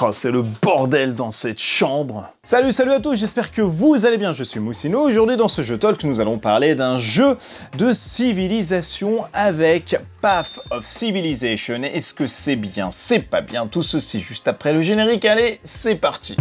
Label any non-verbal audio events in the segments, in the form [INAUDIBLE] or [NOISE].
Oh, c'est le bordel dans cette chambre. Salut, salut à tous, j'espère que vous allez bien, je suis Moussino. Aujourd'hui dans ce jeu talk, nous allons parler d'un jeu de civilisation avec Path of Civilization. Est-ce que c'est bien, c'est pas bien, tout ceci juste après le générique, allez, c'est parti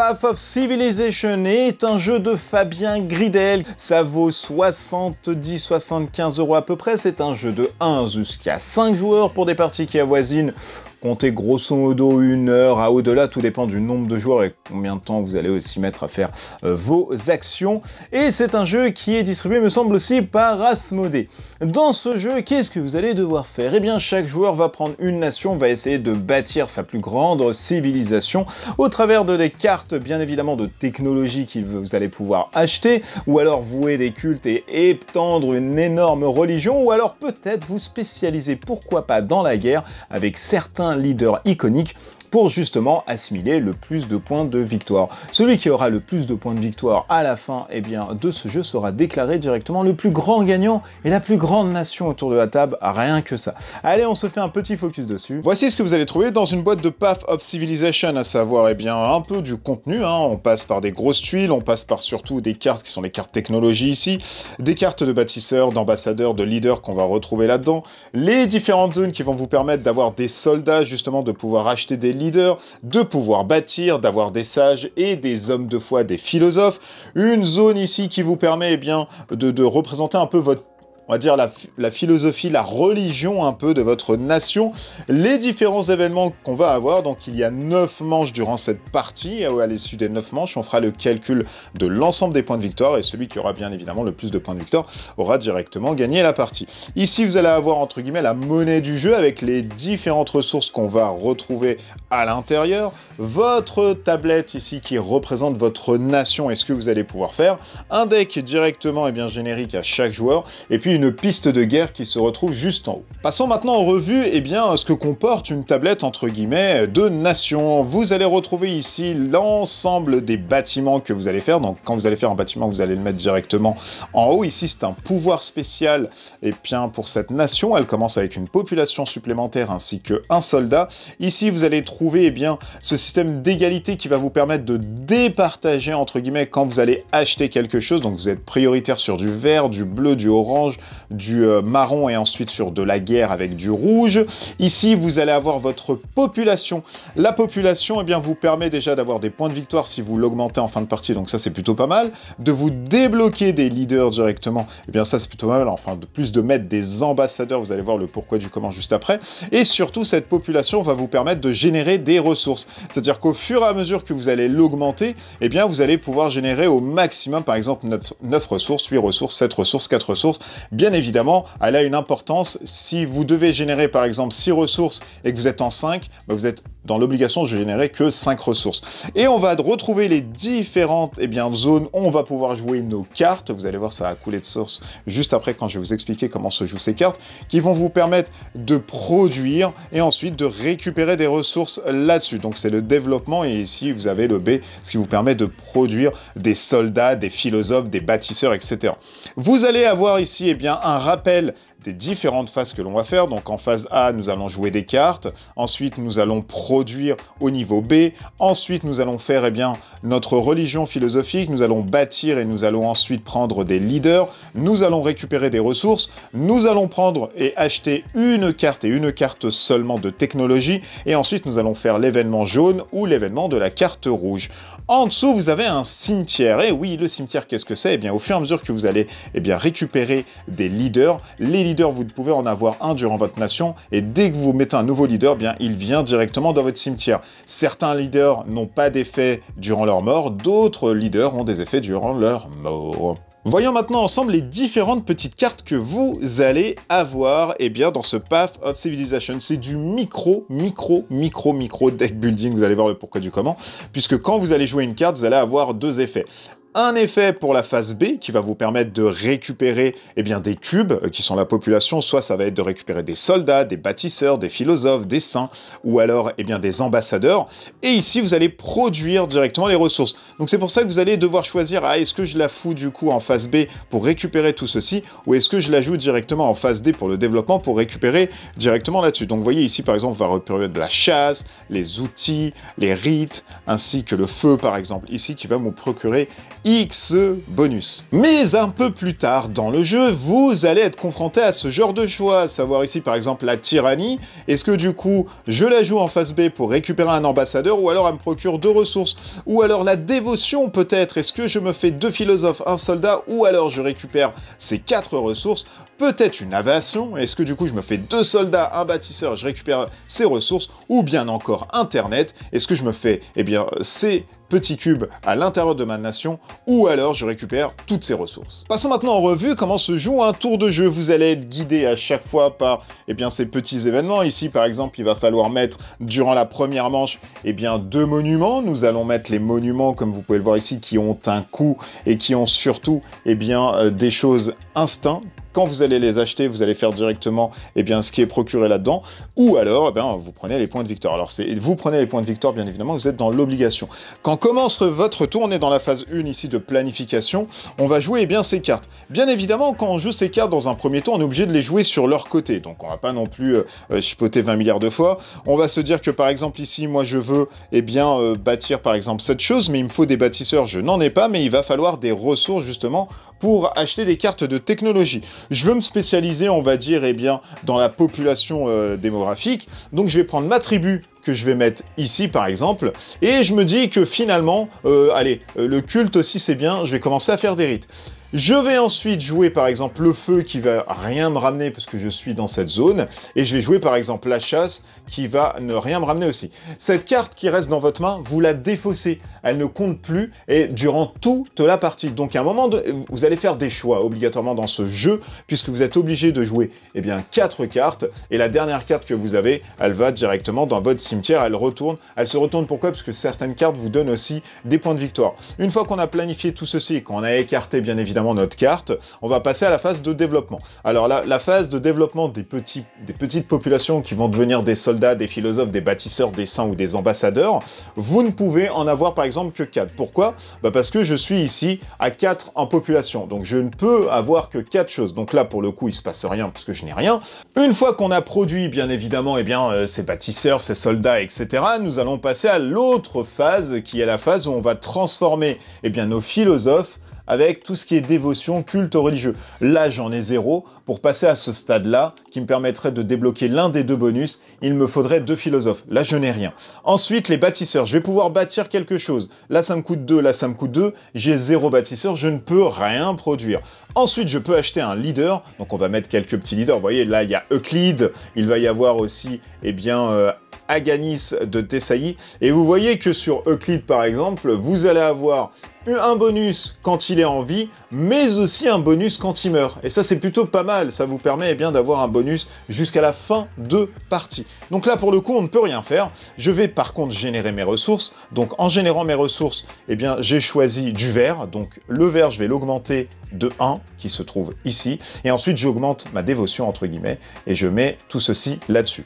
Path of Civilization est un jeu de Fabien Gridel. Ça vaut 70-75 euros à peu près. C'est un jeu de 1 jusqu'à 5 joueurs pour des parties qui avoisinent Comptez grosso modo une heure à au-delà, tout dépend du nombre de joueurs et combien de temps vous allez aussi mettre à faire euh, vos actions. Et c'est un jeu qui est distribué, me semble aussi, par Asmodee. Dans ce jeu, qu'est-ce que vous allez devoir faire? Eh bien, chaque joueur va prendre une nation, va essayer de bâtir sa plus grande civilisation au travers de des cartes, bien évidemment, de technologie que vous allez pouvoir acheter, ou alors vouer des cultes et étendre une énorme religion, ou alors peut-être vous spécialiser, pourquoi pas, dans la guerre avec certains leader iconique pour justement assimiler le plus de points de victoire. Celui qui aura le plus de points de victoire à la fin eh bien, de ce jeu sera déclaré directement le plus grand gagnant et la plus grande nation autour de la table, rien que ça. Allez, on se fait un petit focus dessus. Voici ce que vous allez trouver dans une boîte de Path of Civilization, à savoir eh bien, un peu du contenu, hein. on passe par des grosses tuiles, on passe par surtout des cartes qui sont les cartes technologie ici, des cartes de bâtisseurs, d'ambassadeurs, de leaders qu'on va retrouver là-dedans, les différentes zones qui vont vous permettre d'avoir des soldats, justement de pouvoir acheter des de pouvoir bâtir, d'avoir des sages et des hommes de foi, des philosophes. Une zone ici qui vous permet eh bien, de représenter un peu votre on va dire, la, philosophie, la religion un peu de votre nation, les différents événements qu'on va avoir. Donc il y a 9 manches durant cette partie, à l'issue des 9 manches, on fera le calcul de l'ensemble des points de victoire, et celui qui aura bien évidemment le plus de points de victoire aura directement gagné la partie. Ici, vous allez avoir, entre guillemets, la monnaie du jeu, avec les différentes ressources qu'on va retrouver à l'intérieur, votre tablette ici qui représente votre nation et ce que vous allez pouvoir faire, un deck directement et bien générique à chaque joueur, et puis une piste de guerre qui se retrouve juste en haut. Passons maintenant en revue eh bien, ce que comporte une tablette entre guillemets de nation. Vous allez retrouver ici l'ensemble des bâtiments que vous allez faire. Donc quand vous allez faire un bâtiment, vous allez le mettre directement en haut. Ici, c'est un pouvoir spécial et eh bien, pour cette nation. Elle commence avec une population supplémentaire ainsi qu'un soldat. Ici, vous allez trouver eh bien, ce système d'égalité qui va vous permettre de départager entre guillemets quand vous allez acheter quelque chose. Donc vous êtes prioritaire sur du vert, du bleu, du orange, du euh, marron et ensuite sur de la guerre avec du rouge. Ici, vous allez avoir votre population. La population, eh bien, vous permet déjà d'avoir des points de victoire si vous l'augmentez en fin de partie, donc ça c'est plutôt pas mal. De vous débloquer des leaders directement, eh bien ça c'est plutôt pas mal. Enfin, de plus de mettre des ambassadeurs, vous allez voir le pourquoi du comment juste après. Et surtout, cette population va vous permettre de générer des ressources. C'est-à-dire qu'au fur et à mesure que vous allez l'augmenter, eh bien vous allez pouvoir générer au maximum, par exemple, 9, 9 ressources, 8 ressources, 7 ressources, 4 ressources, bien évidemment, elle a une importance. Si vous devez générer par exemple 6 ressources et que vous êtes en 5, bah, vous êtes dans l'obligation de générer que 5 ressources. Et on va retrouver les différentes eh bien, zones où on va pouvoir jouer nos cartes. Vous allez voir, ça va couler de source juste après quand je vais vous expliquer comment se jouent ces cartes, qui vont vous permettre de produire et ensuite de récupérer des ressources là-dessus. Donc c'est le développement et ici vous avez le B, ce qui vous permet de produire des soldats, des philosophes, des bâtisseurs, etc. Vous allez avoir ici eh bien, un rappel des différentes phases que l'on va faire. Donc en phase A, nous allons jouer des cartes. Ensuite, nous allons produire au niveau B. Ensuite, nous allons faire eh bien, notre religion philosophique. Nous allons bâtir et nous allons ensuite prendre des leaders. Nous allons récupérer des ressources. Nous allons prendre et acheter une carte et une carte seulement de technologie. Et ensuite, nous allons faire l'événement jaune ou l'événement de la carte rouge. En dessous, vous avez un cimetière. Et oui, le cimetière, qu'est-ce que c'est? Eh bien, au fur et à mesure que vous allez eh bien, récupérer des leaders, les vous pouvez en avoir un durant votre nation, et dès que vous mettez un nouveau leader, bien, il vient directement dans votre cimetière. Certains leaders n'ont pas d'effet durant leur mort, d'autres leaders ont des effets durant leur mort. Voyons maintenant ensemble les différentes petites cartes que vous allez avoir eh bien, dans ce Path of Civilization. C'est du micro, micro, micro, micro deck building. Vous allez voir le pourquoi du comment. Puisque quand vous allez jouer une carte, vous allez avoir deux effets un effet pour la phase B qui va vous permettre de récupérer eh bien, des cubes euh, qui sont la population, soit ça va être de récupérer des soldats, des bâtisseurs, des philosophes, des saints, ou alors eh bien, des ambassadeurs. Et ici, vous allez produire directement les ressources. Donc c'est pour ça que vous allez devoir choisir, ah, est-ce que je la fous du coup en phase B pour récupérer tout ceci, ou est-ce que je la joue directement en phase D pour le développement pour récupérer directement là-dessus. Donc vous voyez ici par exemple, on va récupérer de la chasse, les outils, les rites, ainsi que le feu par exemple, ici qui va vous procurer X bonus. Mais un peu plus tard dans le jeu, vous allez être confronté à ce genre de choix, savoir ici par exemple la tyrannie, est-ce que du coup je la joue en phase B pour récupérer un ambassadeur ou alors elle me procure deux ressources, ou alors la dévotion peut-être, est-ce que je me fais deux philosophes, un soldat, ou alors je récupère ces quatre ressources, peut-être une aviation, est-ce que du coup je me fais deux soldats, un bâtisseur, je récupère ces ressources, ou bien encore internet, est-ce que je me fais, eh bien, ces petit cube à l'intérieur de ma nation, ou alors je récupère toutes ces ressources. Passons maintenant en revue comment se joue un tour de jeu. Vous allez être guidé à chaque fois par eh bien, ces petits événements. Ici, par exemple, il va falloir mettre, durant la première manche, eh bien, deux monuments. Nous allons mettre les monuments, comme vous pouvez le voir ici, qui ont un coût et qui ont surtout eh bien, euh, des choses instincts quand vous allez les acheter, vous allez faire directement eh bien, ce qui est procuré là-dedans, ou alors eh bien, vous prenez les points de victoire. Alors vous prenez les points de victoire, bien évidemment, vous êtes dans l'obligation. Quand commence votre tour, on est dans la phase 1 ici de planification, on va jouer eh bien, ces cartes. Bien évidemment, quand on joue ces cartes dans un premier tour, on est obligé de les jouer sur leur côté, donc on va pas non plus euh, euh, chipoter 20 milliards de fois. On va se dire que par exemple ici, moi je veux eh bien, euh, bâtir par exemple cette chose, mais il me faut des bâtisseurs, je n'en ai pas, mais il va falloir des ressources justement pour acheter des cartes de technologie. Je veux me spécialiser, on va dire, eh bien, dans la population euh, démographique. Donc je vais prendre ma tribu que je vais mettre ici par exemple, et je me dis que finalement, euh, allez, euh, le culte aussi c'est bien, je vais commencer à faire des rites. Je vais ensuite jouer par exemple le feu qui va rien me ramener parce que je suis dans cette zone. Et je vais jouer par exemple la chasse qui va ne rien me ramener aussi. Cette carte qui reste dans votre main, vous la défaussez. Elle ne compte plus et durant toute la partie. Donc à un moment, vous allez faire des choix obligatoirement dans ce jeu puisque vous êtes obligé de jouer eh bien, 4 cartes. Et la dernière carte que vous avez, elle va directement dans votre cimetière. Elle retourne. Elle se retourne pourquoi? Parce que certaines cartes vous donnent aussi des points de victoire. Une fois qu'on a planifié tout ceci et qu'on a écarté bien évidemment notre carte, on va passer à la phase de développement. Alors la phase de développement des, petits, des petites populations qui vont devenir des soldats, des philosophes, des bâtisseurs, des saints ou des ambassadeurs, vous ne pouvez en avoir par exemple que 4. Pourquoi? Bah Parce que je suis ici à 4 en population, donc je ne peux avoir que 4 choses. Donc là, pour le coup, il se passe rien parce que je n'ai rien. Une fois qu'on a produit, bien évidemment, eh bien, euh, ces bâtisseurs, ces soldats, etc., nous allons passer à l'autre phase, qui est la phase où on va transformer eh bien, nos philosophes avec tout ce qui est dévotion, culte religieux. Là, j'en ai zéro. Pour passer à ce stade-là, qui me permettrait de débloquer l'un des deux bonus, il me faudrait deux philosophes. Là, je n'ai rien. Ensuite, les bâtisseurs. Je vais pouvoir bâtir quelque chose. Là, ça me coûte 2, là, ça me coûte 2. J'ai zéro bâtisseur, je ne peux rien produire. Ensuite, je peux acheter un leader. Donc, on va mettre quelques petits leaders. Vous voyez, là, il y a Euclide. Il va y avoir aussi, eh bien, euh, Aganis de Tessaï. Et vous voyez que sur Euclide, par exemple, vous allez avoir un bonus quand il est en vie, mais aussi un bonus quand il meurt. Et ça, c'est plutôt pas mal. Ça vous permet eh bien d'avoir un bonus jusqu'à la fin de partie. Donc là, pour le coup, on ne peut rien faire. Je vais par contre générer mes ressources. Donc en générant mes ressources, eh bien, j'ai choisi du vert. Donc le vert, je vais l'augmenter de 1 qui se trouve ici. Et ensuite, j'augmente ma dévotion, entre guillemets, et je mets tout ceci là-dessus.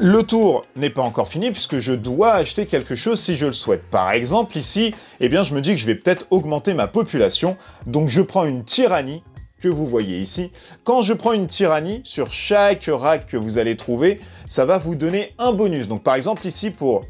Le tour n'est pas encore fini puisque je dois acheter quelque chose si je le souhaite. Par exemple, ici, eh bien, je me dis que je vais peut-être augmenter ma population, donc je prends une tyrannie que vous voyez ici. Quand je prends une tyrannie, sur chaque rack que vous allez trouver, ça va vous donner un bonus. Donc par exemple ici, pour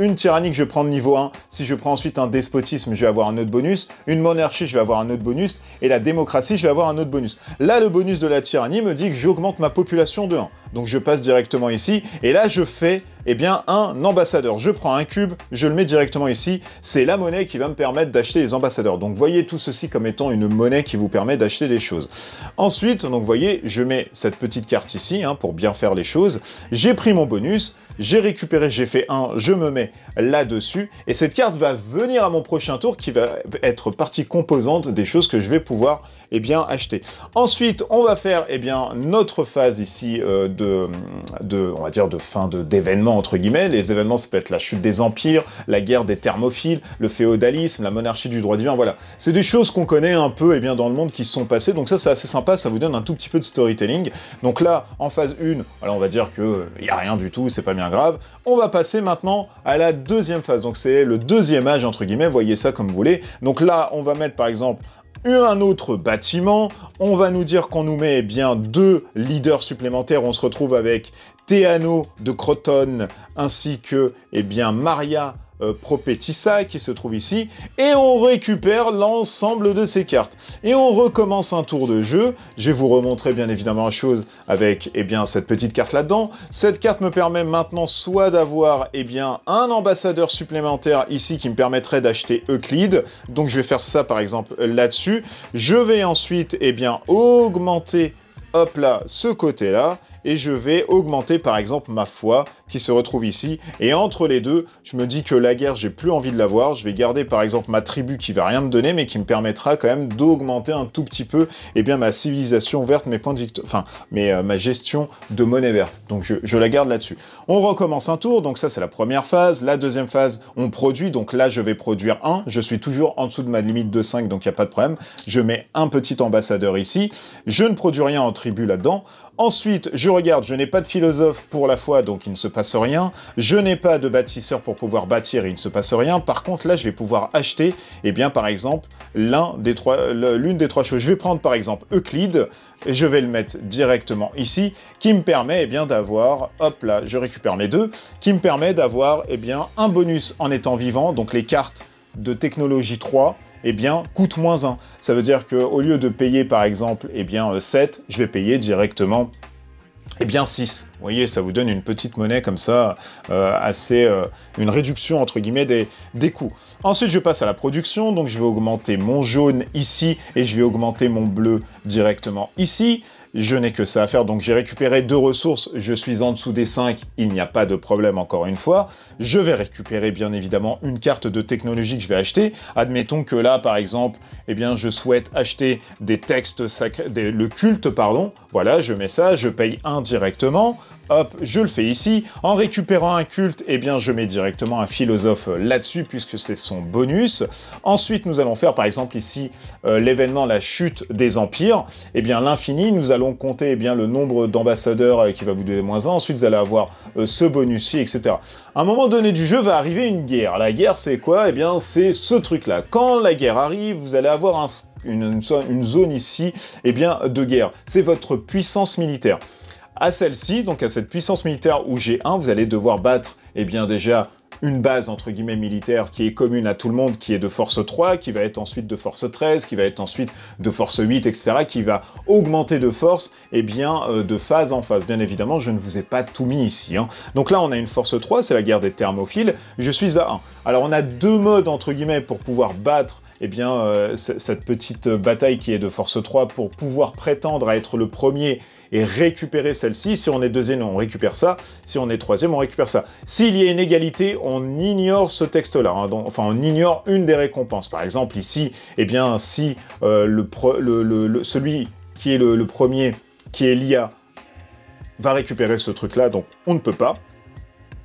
une tyrannie que je prends de niveau 1, si je prends ensuite un despotisme, je vais avoir un autre bonus, une monarchie, je vais avoir un autre bonus, et la démocratie, je vais avoir un autre bonus. Là, le bonus de la tyrannie me dit que j'augmente ma population de 1. Donc je passe directement ici, et là je fais eh bien, un ambassadeur. Je prends un cube, je le mets directement ici, c'est la monnaie qui va me permettre d'acheter les ambassadeurs. Donc voyez tout ceci comme étant une monnaie qui vous permet d'acheter des choses. Ensuite, donc voyez, je mets cette petite carte ici, hein, pour bien faire les choses. J'ai pris mon bonus, j'ai récupéré, j'ai fait un, je me mets là-dessus, et cette carte va venir à mon prochain tour qui va être partie composante des choses que je vais pouvoir eh bien, acheter. Ensuite, on va faire eh bien, notre phase ici euh, de, de, on va dire, de fin d'événements, entre guillemets. Les événements, ça peut être la chute des empires, la guerre des thermophiles, le féodalisme, la monarchie du droit divin, voilà. C'est des choses qu'on connaît un peu, eh bien, dans le monde qui se sont passées, donc ça, c'est assez sympa, ça vous donne un tout petit peu de storytelling. Donc là, en phase 1, alors on va dire que il n'y a rien du tout, c'est pas bien grave. On va passer maintenant à la deuxième phase, donc c'est le deuxième âge, entre guillemets, voyez ça comme vous voulez. Donc là, on va mettre, par exemple, un autre bâtiment. On va nous dire qu'on nous met eh bien deux leaders supplémentaires. On se retrouve avec Théano de Croton ainsi que eh bien Maria euh, Propetissa qui se trouve ici, et on récupère l'ensemble de ces cartes. Et on recommence un tour de jeu. Je vais vous remontrer bien évidemment la chose avec eh bien, cette petite carte là-dedans. Cette carte me permet maintenant soit d'avoir eh bien, un ambassadeur supplémentaire ici qui me permettrait d'acheter Euclide. Donc je vais faire ça par exemple là-dessus. Je vais ensuite eh bien, augmenter hop là, ce côté-là, et je vais augmenter par exemple ma foi qui se retrouve ici. Et entre les deux, je me dis que la guerre, j'ai plus envie de l'avoir. Je vais garder par exemple ma tribu qui va rien me donner, mais qui me permettra quand même d'augmenter un tout petit peu eh bien, ma civilisation verte, mes points de victoire, enfin, mais, euh, ma gestion de monnaie verte. Donc je, je la garde là-dessus. On recommence un tour, donc ça c'est la première phase. La deuxième phase, on produit, donc là je vais produire un. Je suis toujours en dessous de ma limite de 5, donc il n'y a pas de problème. Je mets un petit ambassadeur ici. Je ne produis rien en tribu là-dedans. Ensuite, je regarde, je n'ai pas de philosophe pour la foi, donc il ne se passe rien. Je n'ai pas de bâtisseur pour pouvoir bâtir, il ne se passe rien. Par contre, là, je vais pouvoir acheter, eh bien, par exemple, l'un des trois, l'une des trois choses. Je vais prendre, par exemple, Euclide, et je vais le mettre directement ici, qui me permet, eh bien, d'avoir, hop là, je récupère mes deux, qui me permet d'avoir, eh bien, un bonus en étant vivant, donc les cartes de technologie 3, eh bien, coûte moins 1. Ça veut dire qu'au lieu de payer, par exemple, eh bien, 7, euh, je vais payer directement eh bien 6. Vous voyez, ça vous donne une petite monnaie comme ça, euh, assez... Euh, une réduction, entre guillemets, des, des coûts. Ensuite, je passe à la production, donc je vais augmenter mon jaune ici, et je vais augmenter mon bleu directement ici je n'ai que ça à faire, donc j'ai récupéré deux ressources, je suis en dessous des 5, il n'y a pas de problème encore une fois. Je vais récupérer bien évidemment une carte de technologie que je vais acheter. Admettons que là, par exemple, eh bien, je souhaite acheter des textes sacrés, le culte, pardon. Voilà, je mets ça, je paye indirectement hop, je le fais ici. En récupérant un culte, eh bien, je mets directement un philosophe là-dessus, puisque c'est son bonus. Ensuite, nous allons faire, par exemple, ici, euh, l'événement La chute des empires. Eh bien, l'infini, nous allons compter eh bien, le nombre d'ambassadeurs euh, qui va vous donner moins 1. Ensuite, vous allez avoir euh, ce bonus-ci, etc. À un moment donné du jeu, va arriver une guerre. La guerre, c'est quoi? Eh bien, c'est ce truc-là. Quand la guerre arrive, vous allez avoir une, une, zone ici eh bien, de guerre. C'est votre puissance militaire à celle-ci, donc à cette puissance militaire où j'ai 1, vous allez devoir battre, eh bien déjà, une base entre guillemets militaire qui est commune à tout le monde, qui est de force 3, qui va être ensuite de force 13, qui va être ensuite de force 8, etc., qui va augmenter de force, et eh bien euh, de phase en phase. Bien évidemment, je ne vous ai pas tout mis ici. Hein. Donc là, on a une force 3, c'est la guerre des thermophiles, je suis à 1. Alors on a deux modes entre guillemets pour pouvoir battre eh bien, euh, cette petite bataille qui est de force 3 pour pouvoir prétendre à être le premier et récupérer celle-ci. Si on est deuxième, on récupère ça. Si on est troisième, on récupère ça. S'il y a une égalité, on ignore ce texte-là. Hein. enfin, on ignore une des récompenses. Par exemple, ici, eh bien, si euh, celui qui est le, premier, qui est l'IA, va récupérer ce truc-là, donc on ne peut pas.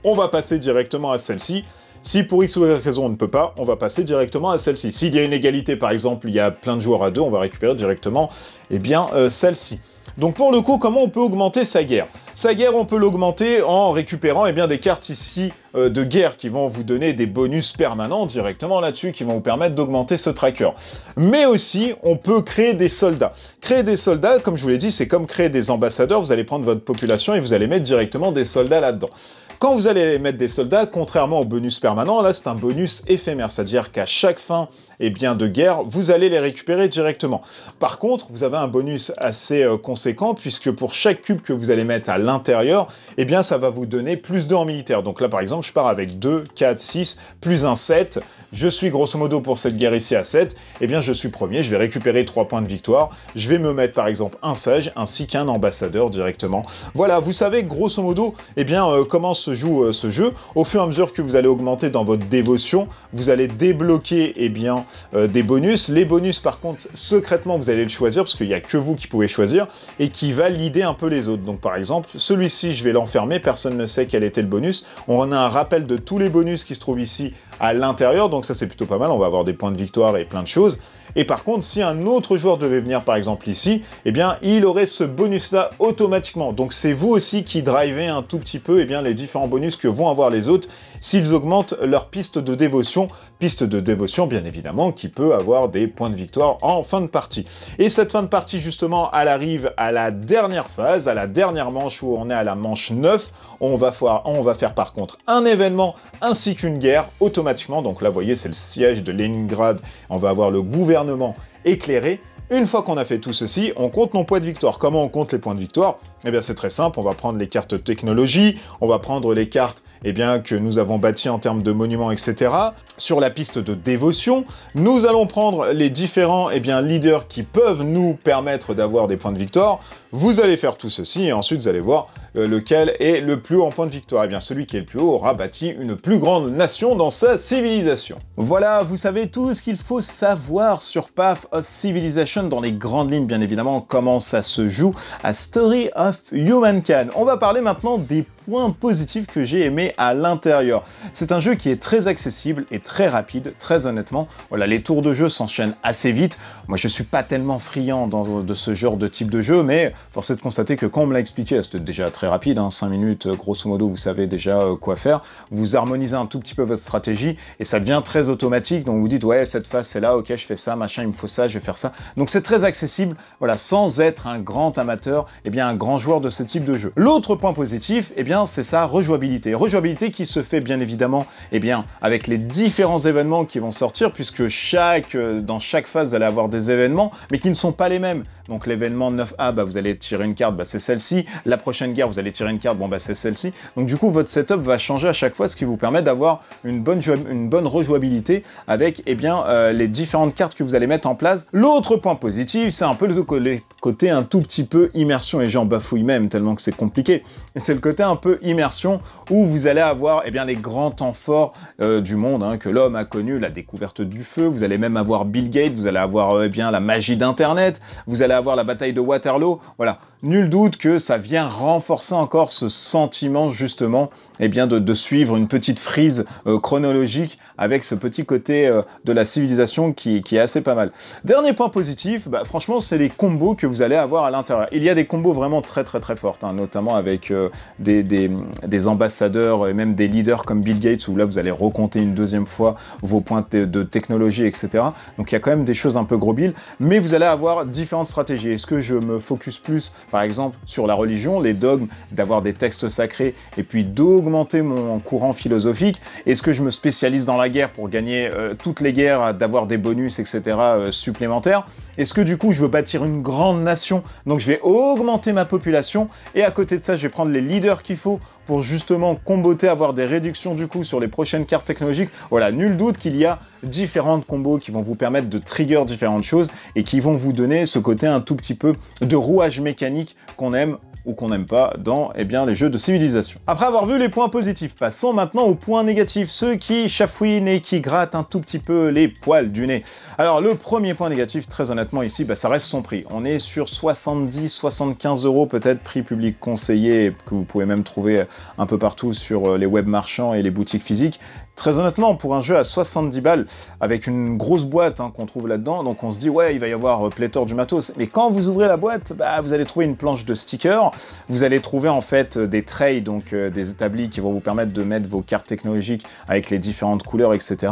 On va passer directement à celle-ci. Si pour X ou Y raison on ne peut pas, on va passer directement à celle-ci. S'il y a une égalité, par exemple, il y a plein de joueurs à deux, on va récupérer directement eh bien, euh, celle-ci. Donc pour le coup, comment on peut augmenter sa guerre? Sa guerre, on peut l'augmenter en récupérant eh bien, des cartes ici euh, de guerre qui vont vous donner des bonus permanents directement là-dessus, qui vont vous permettre d'augmenter ce tracker. Mais aussi, on peut créer des soldats. Créer des soldats, comme je vous l'ai dit, c'est comme créer des ambassadeurs. Vous allez prendre votre population et vous allez mettre directement des soldats là-dedans. Quand vous allez mettre des soldats, contrairement au bonus permanent, là c'est un bonus éphémère, c'est-à-dire qu'à chaque fin eh bien, de guerre, vous allez les récupérer directement. Par contre, vous avez un bonus assez euh, conséquent, puisque pour chaque cube que vous allez mettre à l'intérieur, eh bien ça va vous donner plus de en militaire. Donc là par exemple, je pars avec 2, 4, 6, plus un 7, je suis grosso modo pour cette guerre ici à 7, eh bien je suis premier, je vais récupérer 3 points de victoire, je vais me mettre par exemple un sage ainsi qu'un ambassadeur directement. Voilà, vous savez grosso modo eh bien, euh, comment se joue euh, ce jeu. Au fur et à mesure que vous allez augmenter dans votre dévotion, vous allez débloquer eh bien, euh, des bonus. Les bonus par contre, secrètement, vous allez le choisir parce qu'il n'y a que vous qui pouvez choisir et qui va l'idée un peu les autres. Donc par exemple, celui-ci, je vais l'enfermer, personne ne sait quel était le bonus. On a un rappel de tous les bonus qui se trouvent ici à l'intérieur, donc ça c'est plutôt pas mal, on va avoir des points de victoire et plein de choses. Et par contre, si un autre joueur devait venir par exemple ici, eh bien il aurait ce bonus-là automatiquement. Donc c'est vous aussi qui drivez un tout petit peu eh bien, les différents bonus que vont avoir les autres s'ils augmentent leur piste de dévotion. Piste de dévotion, bien évidemment, qui peut avoir des points de victoire en fin de partie. Et cette fin de partie, justement, elle arrive à la dernière phase, à la dernière manche où on est à la manche 9. On va, faire par contre un événement ainsi qu'une guerre automatiquement. Donc là, vous voyez, c'est le siège de Leningrad. On va avoir le gouvernement éclairé. Une fois qu'on a fait tout ceci, on compte nos points de victoire. Comment on compte les points de victoire? Eh bien c'est très simple, on va prendre les cartes technologie, on va prendre les cartes eh bien, que nous avons bâties en termes de monuments, etc. Sur la piste de dévotion, nous allons prendre les différents eh bien, leaders qui peuvent nous permettre d'avoir des points de victoire. Vous allez faire tout ceci et ensuite vous allez voir euh, lequel est le plus haut en point de victoire. Eh bien, celui qui est le plus haut aura bâti une plus grande nation dans sa civilisation. Voilà, vous savez tout ce qu'il faut savoir sur Path of Civilization dans les grandes lignes, bien évidemment, comment ça se joue à Story of Humankind. On va parler maintenant des points positifs que j'ai aimé à l'intérieur. C'est un jeu qui est très accessible et très rapide, très honnêtement. Voilà, les tours de jeu s'enchaînent assez vite. Moi, je suis pas tellement friand de ce genre de type de jeu, mais force est de constater que quand on me l'a expliqué, c'était déjà très rapide, hein, 5 minutes, grosso modo, vous savez déjà euh, quoi faire. Vous harmonisez un tout petit peu votre stratégie et ça devient très automatique. Donc vous dites, ouais, cette phase c'est là, ok, je fais ça, machin, il me faut ça, je vais faire ça. Donc c'est très accessible, voilà, sans être un grand amateur, et eh bien un grand joueur de ce type de jeu. L'autre point positif, et eh bien c'est sa rejouabilité. Rejouabilité qui se fait bien évidemment, et eh bien avec les différents événements qui vont sortir, puisque chaque, euh, dans chaque phase, vous allez avoir des événements, mais qui ne sont pas les mêmes. Donc l'événement 9A, bah, vous allez tirer une carte, bah, c'est celle-ci. La prochaine guerre, vous allez tirer une carte, bon bah c'est celle-ci. Donc du coup, votre setup va changer à chaque fois, ce qui vous permet d'avoir une bonne, une bonne rejouabilité avec eh bien, euh, les différentes cartes que vous allez mettre en place. L'autre point positif, c'est un peu le côté un tout petit peu immersion, et j'en bafouille même tellement que c'est compliqué. C'est le côté un peu immersion où vous allez avoir eh bien, les grands temps forts euh, du monde hein, que l'homme a connu, la découverte du feu, vous allez même avoir Bill Gates, vous allez avoir euh, eh bien, la magie d'Internet, vous allez avoir la bataille de Waterloo, voilà. Nul doute que ça vient renforcer encore ce sentiment justement eh bien de, suivre une petite frise euh, chronologique avec ce petit côté euh, de la civilisation qui, est assez pas mal. Dernier point positif, bah, franchement c'est les combos que vous allez avoir à l'intérieur. Il y a des combos vraiment très très très fortes, hein, notamment avec euh, des, ambassadeurs et même des leaders comme Bill Gates où là vous allez recompter une deuxième fois vos points de technologie, etc. Donc il y a quand même des choses un peu gros mais vous allez avoir différentes stratégies. Est-ce que je me focus plus. Par exemple sur la religion, les dogmes, d'avoir des textes sacrés et puis d'augmenter mon courant philosophique. Est-ce que je me spécialise dans la guerre pour gagner euh, toutes les guerres, d'avoir des bonus, etc. Euh, supplémentaires? Est-ce que du coup je veux bâtir une grande nation? Donc je vais augmenter ma population et à côté de ça je vais prendre les leaders qu'il faut pour justement comboter, avoir des réductions du coup sur les prochaines cartes technologiques. Voilà, nul doute qu'il y a différentes combos qui vont vous permettre de trigger différentes choses et qui vont vous donner ce côté un tout petit peu de rouage mécanique qu'on aime ou qu'on n'aime pas dans eh bien, les jeux de civilisation. Après avoir vu les points positifs, passons maintenant aux points négatifs, ceux qui chafouinent et qui grattent un tout petit peu les poils du nez. Alors le premier point négatif, très honnêtement ici, bah, ça reste son prix. On est sur 70-75 euros peut-être, prix public conseillé, que vous pouvez même trouver un peu partout sur euh, les web marchands et les boutiques physiques. Très honnêtement, pour un jeu à 70 balles, avec une grosse boîte hein, qu'on trouve là-dedans, donc on se dit ouais, il va y avoir euh, pléthore du matos. Mais quand vous ouvrez la boîte, bah, vous allez trouver une planche de stickers, vous allez trouver en fait euh, des trays, donc euh, des établis qui vont vous permettre de mettre vos cartes technologiques avec les différentes couleurs, etc.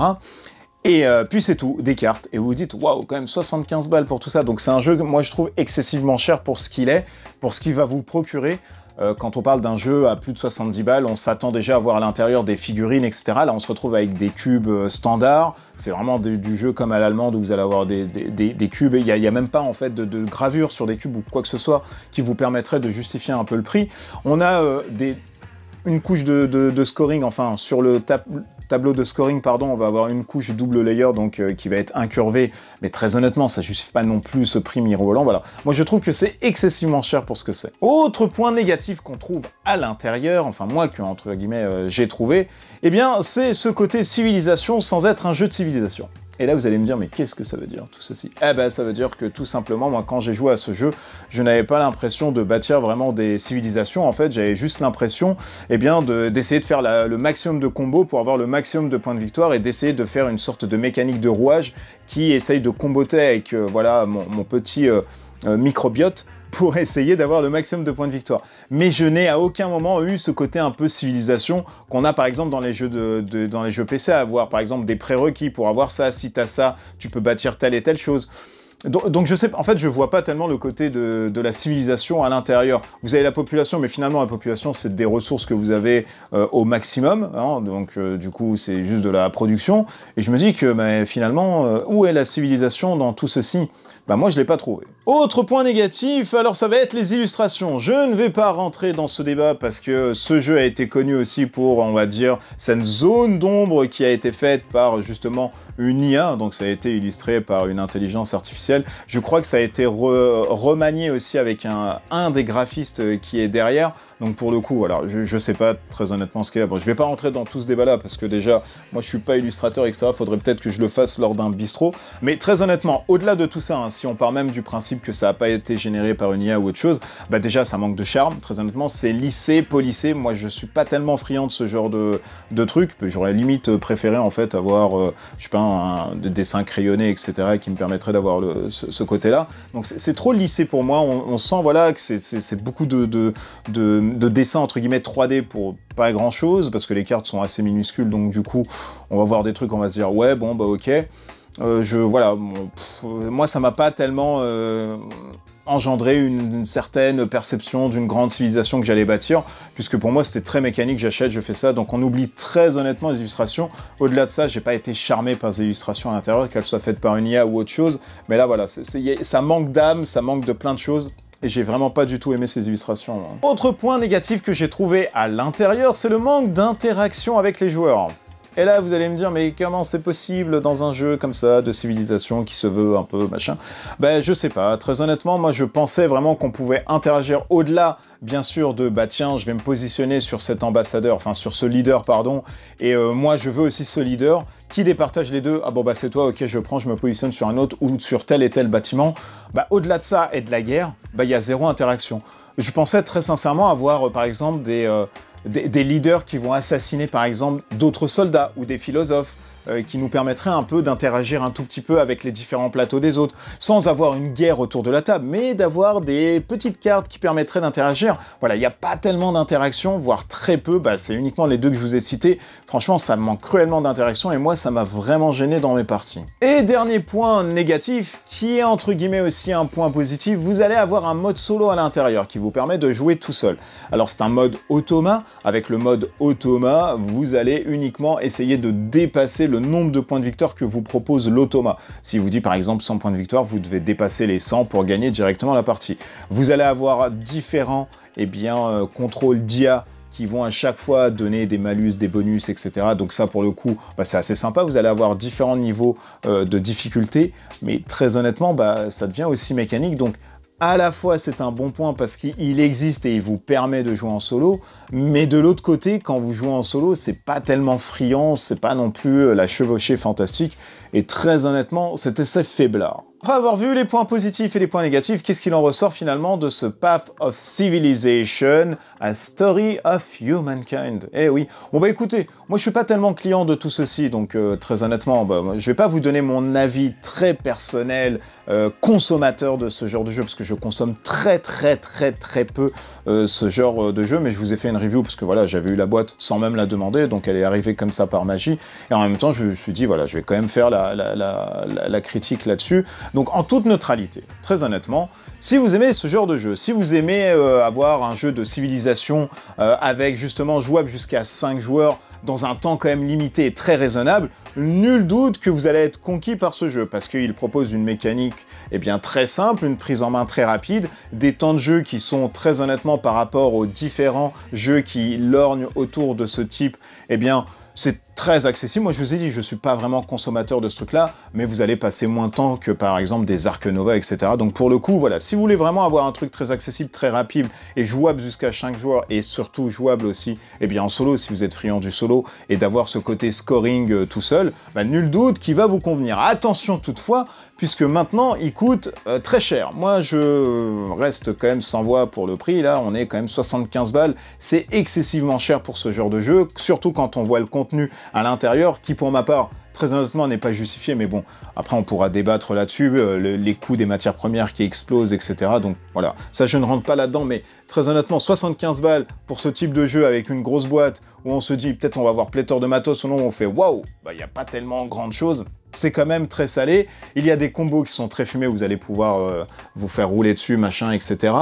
Et puis c'est tout, des cartes. Et vous vous dites, waouh, quand même 75 balles pour tout ça. Donc c'est un jeu que moi je trouve excessivement cher pour ce qu'il est, pour ce qu'il va vous procurer. Euh, quand on parle d'un jeu à plus de 70 balles, on s'attend déjà à voir à l'intérieur des figurines, etc. Là, on se retrouve avec des cubes euh, standards. C'est vraiment du jeu comme à l'allemande où vous allez avoir des, cubes. Il n'y a, même pas en fait de, gravure sur des cubes ou quoi que ce soit qui vous permettrait de justifier un peu le prix. On a euh, une couche de, scoring, enfin sur le tableau de scoring, pardon, on va avoir une couche double layer, donc euh, qui va être incurvée, mais très honnêtement, ça justifie pas non plus ce prix mirobolant, voilà. Moi, je trouve que c'est excessivement cher pour ce que c'est. Autre point négatif qu'on trouve à l'intérieur, enfin moi que, entre guillemets, euh, j'ai trouvé, eh bien, c'est ce côté civilisation sans être un jeu de civilisation. Et là, vous allez me dire, mais qu'est-ce que ça veut dire tout ceci? Eh ben, ça veut dire que tout simplement, moi, quand j'ai joué à ce jeu, je n'avais pas l'impression de bâtir vraiment des civilisations. En fait, j'avais juste l'impression, eh bien, d'essayer de, faire le maximum de combos pour avoir le maximum de points de victoire et d'essayer de faire une sorte de mécanique de rouage qui essaye de comboter avec, euh, voilà, mon, petit euh, euh, microbiote pour [LAUGHS] essayer d'avoir le maximum de points de victoire. Mais je n'ai à aucun moment eu ce côté un peu civilisation qu'on a par exemple dans les jeux, PC, à avoir par exemple des prérequis pour avoir ça, si tu as ça, tu peux bâtir telle et telle chose. Donc, je sais, en fait, je vois pas tellement le côté de, la civilisation à l'intérieur. Vous avez la population, mais finalement la population, c'est des ressources que vous avez euh, au maximum. Hein, donc euh, du coup, c'est juste de la production. Et je me dis que mais, finalement, euh, où est la civilisation dans tout ceci? Bah moi je l'ai pas trouvé. Autre point négatif, alors ça va être les illustrations. Je ne vais pas rentrer dans ce débat parce que ce jeu a été connu aussi pour, on va dire, cette zone d'ombre qui a été faite par justement une IA, donc ça a été illustré par une intelligence artificielle. Je crois que ça a été remanié aussi avec un, des graphistes qui est derrière. Donc pour le coup, voilà, je, ne sais pas très honnêtement ce qu'il y a. Bon, je vais pas rentrer dans tout ce débat-là parce que déjà, moi je suis pas illustrateur, etc. Faudrait peut-être que je le fasse lors d'un bistrot. Mais très honnêtement, au-delà de tout ça, hein, si on part même du principe que ça n'a pas été généré par une IA ou autre chose, bah déjà ça manque de charme. Très honnêtement, c'est lissé, polissé. Moi je suis pas tellement friand de ce genre de, trucs. J'aurais limite préféré en fait avoir, euh, je sais pas, un, dessin crayonné, etc. qui me permettrait d'avoir ce, côté-là. Donc c'est trop lissé pour moi. On, sent voilà que c'est beaucoup de, de, de dessin entre guillemets 3D pour pas grand chose parce que les cartes sont assez minuscules donc du coup on va voir des trucs on va se dire ouais bon bah ok euh, je voilà moi ça m'a pas tellement euh, engendré une, certaine perception d'une grande civilisation que j'allais bâtir puisque pour moi c'était très mécanique j'achète je fais ça donc on oublie très honnêtement les illustrations au-delà de ça j'ai pas été charmé par les illustrations à l'intérieur qu'elles soient faites par une IA ou autre chose mais là voilà ça manque d'âme ça manque de plein de choses et j'ai vraiment pas du tout aimé ces illustrations. Autre point négatif que j'ai trouvé à l'intérieur, c'est le manque d'interaction avec les joueurs. Et là, vous allez me dire, mais comment c'est possible dans un jeu comme ça, de civilisation qui se veut un peu machin? Ben, je sais pas. Très honnêtement, moi, je pensais vraiment qu'on pouvait interagir au-delà, bien sûr, de, bah tiens, je vais me positionner sur cet ambassadeur, enfin, sur ce leader, pardon, et euh, moi, je veux aussi ce leader. Qui départage les deux Ah bon, bah c'est toi, ok, je prends, je me positionne sur un autre ou sur tel et tel bâtiment. Bah, au-delà de ça et de la guerre, bah, il y a zéro interaction. Je pensais très sincèrement avoir, euh, par exemple, des... Euh, des, leaders qui vont assassiner par exemple d'autres soldats ou des philosophes, euh, qui nous permettrait un peu d'interagir un tout petit peu avec les différents plateaux des autres, sans avoir une guerre autour de la table, mais d'avoir des petites cartes qui permettraient d'interagir. Voilà, il n'y a pas tellement d'interaction, voire très peu, bah, c'est uniquement les deux que je vous ai cités. Franchement, ça me manque cruellement d'interaction et moi, ça m'a vraiment gêné dans mes parties. Et dernier point négatif, qui est entre guillemets aussi un point positif, vous allez avoir un mode solo à l'intérieur qui vous permet de jouer tout seul. Alors c'est un mode automa, avec le mode automa, vous allez uniquement essayer de dépasser le nombre de points de victoire que vous propose l'automa. Si vous dit par exemple 100 points de victoire, vous devez dépasser les 100 pour gagner directement la partie. Vous allez avoir différents eh bien, euh, contrôles d'IA qui vont à chaque fois donner des malus, des bonus, etc. Donc ça, pour le coup, bah, c'est assez sympa. Vous allez avoir différents niveaux euh, de difficulté, mais très honnêtement, bah, ça devient aussi mécanique. Donc à la fois c'est un bon point parce qu'il existe et il vous permet de jouer en solo, mais de l'autre côté, quand vous jouez en solo, c'est pas tellement friand, c'est pas non plus euh, la chevauchée fantastique, et très honnêtement, c'est assez faiblard. Après avoir vu les points positifs et les points négatifs, qu'est-ce qu'il en ressort finalement de ce Path of Civilization, A Story of Humankind? Eh oui, bon bah écoutez, moi je suis pas tellement client de tout ceci, donc euh, très honnêtement, bah, je vais pas vous donner mon avis très personnel, euh, consommateur de ce genre de jeu, parce que je consomme très très très très peu euh, ce genre de jeu, mais je vous ai fait une review parce que voilà, j'avais eu la boîte sans même la demander, donc elle est arrivée comme ça par magie, et en même temps je me suis dit, voilà, je vais quand même faire la, la, critique là-dessus. Donc en toute neutralité, très honnêtement, si vous aimez ce genre de jeu, si vous aimez euh, avoir un jeu de civilisation euh, avec justement jouable jusqu'à 5 joueurs dans un temps quand même limité et très raisonnable, nul doute que vous allez être conquis par ce jeu, parce qu'il propose une mécanique eh bien, très simple, une prise en main très rapide, des temps de jeu qui sont très honnêtement par rapport aux différents jeux qui lorgnent autour de ce type, eh bien, c'est très accessible. Moi, je vous ai dit, je suis pas vraiment consommateur de ce truc-là, mais vous allez passer moins de temps que, par exemple, des Arc Nova, etc. Donc, pour le coup, voilà, si vous voulez vraiment avoir un truc très accessible, très rapide et jouable jusqu'à 5 joueurs, et surtout jouable aussi, eh bien, en solo, si vous êtes friand du solo, et d'avoir ce côté scoring euh, tout seul, bah, nul doute qu'il va vous convenir. Attention toutefois, puisque maintenant, il coûte euh, très cher. Moi, je reste quand même sans voix pour le prix, là, on est quand même 75 balles. C'est excessivement cher pour ce genre de jeu, surtout quand on voit le contenu à l'intérieur, qui pour ma part, très honnêtement, n'est pas justifié, mais bon, après on pourra débattre là-dessus, euh, les coûts des matières premières qui explosent, etc. Donc voilà, ça je ne rentre pas là-dedans, mais très honnêtement, 75 balles pour ce type de jeu avec une grosse boîte, où on se dit peut-être on va avoir pléthore de matos, ou on fait waouh, bah il n'y a pas tellement grande chose, c'est quand même très salé. Il y a des combos qui sont très fumés, vous allez pouvoir euh, vous faire rouler dessus, machin, etc.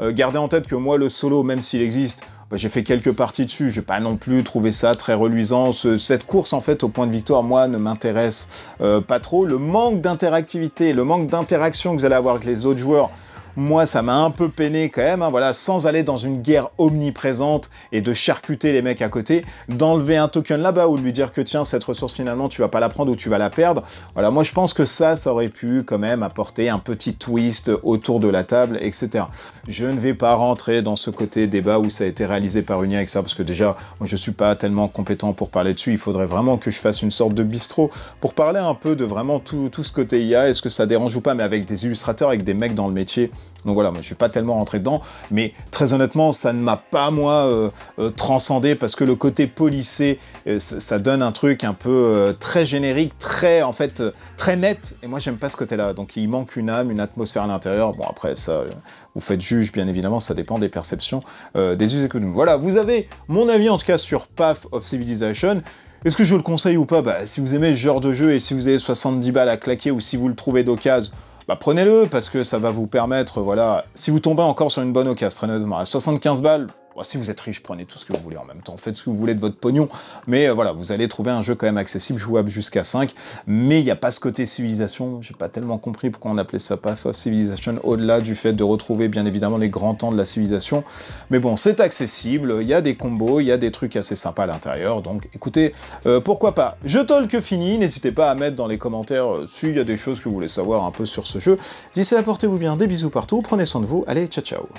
Euh, gardez en tête que moi, le solo, même s'il existe, bah, j'ai fait quelques parties dessus, j'ai pas non plus trouvé ça très reluisant. cette course, en fait, au point de victoire, moi, ne m'intéresse euh, pas trop. Le manque d'interactivité, le manque d'interaction que vous allez avoir avec les autres joueurs, moi, ça m'a un peu peiné quand même, hein, voilà, sans aller dans une guerre omniprésente et de charcuter les mecs à côté, d'enlever un token là-bas ou de lui dire que tiens, cette ressource finalement, tu vas pas la prendre ou tu vas la perdre. Voilà, moi je pense que ça, ça aurait pu quand même apporter un petit twist autour de la table, etc. Je ne vais pas rentrer dans ce côté débat où ça a été réalisé par Unia, ça, parce que déjà, moi je suis pas tellement compétent pour parler dessus, il faudrait vraiment que je fasse une sorte de bistrot pour parler un peu de vraiment tout, tout ce côté IA, est-ce que ça dérange ou pas, mais avec des illustrateurs, avec des mecs dans le métier, donc voilà, je suis pas tellement rentré dedans, mais très honnêtement, ça ne m'a pas, moi, euh, euh, transcendé, parce que le côté policé, euh, ça, donne un truc un peu très générique, très, en fait, très net, et moi, j'aime pas ce côté-là. Donc il manque une âme, une atmosphère à l'intérieur. Bon, après, ça, vous faites juge, bien évidemment, ça dépend des perceptions des us économiques. Voilà, vous avez mon avis, en tout cas, sur Path of Civilization. Est-ce que je le conseille ou pas? Bah, Si vous aimez ce genre de jeu et si vous avez 70 balles à claquer ou si vous le trouvez d'occasion, bah, prenez-le parce que ça va vous permettre, voilà, si vous tombez encore sur une bonne occasion, à 75 balles, si vous êtes riche, prenez tout ce que vous voulez en même temps, faites ce que vous voulez de votre pognon, mais euh, voilà, vous allez trouver un jeu quand même accessible, jouable jusqu'à 5, mais il n'y a pas ce côté civilisation, j'ai pas tellement compris pourquoi on appelait ça Path of Civilization, au-delà du fait de retrouver bien évidemment les grands temps de la civilisation, mais bon, c'est accessible, il y a des combos, il y a des trucs assez sympas à l'intérieur, donc écoutez, euh, pourquoi pas. Je que fini, n'hésitez pas à mettre dans les commentaires euh, s'il y a des choses que vous voulez savoir un peu sur ce jeu. D'ici là, portez-vous bien, des bisous partout, prenez soin de vous, allez, ciao ciao